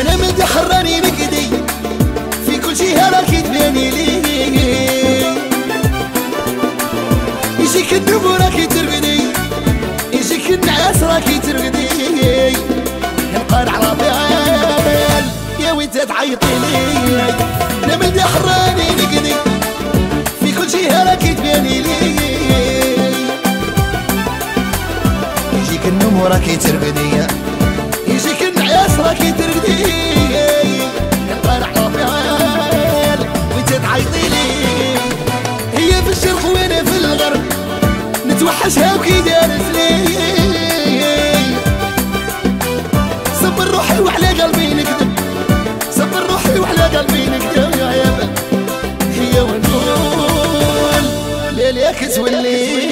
أنا من حراني نقدي في كل شي هلاك تباني لي يجيك الدب راكي ترقدي يجيك النعاس راكي ترقدي نبقى على بال يا وين تعيطي لي. أنا من حراني نقدي في كل شي هلاك تباني لي يجيك النوم راكي ترقدي يجيك النعاس راكي ترقدي وانت تعيطي لي هي في الشرق وأنا في الغرب نتوحشها وكي دارت لي صبر روحي وعلى قلبي نكذب صبر روحي وعلى قلبي نكذب يا يابا. هي ونقول ليل ياكس والليل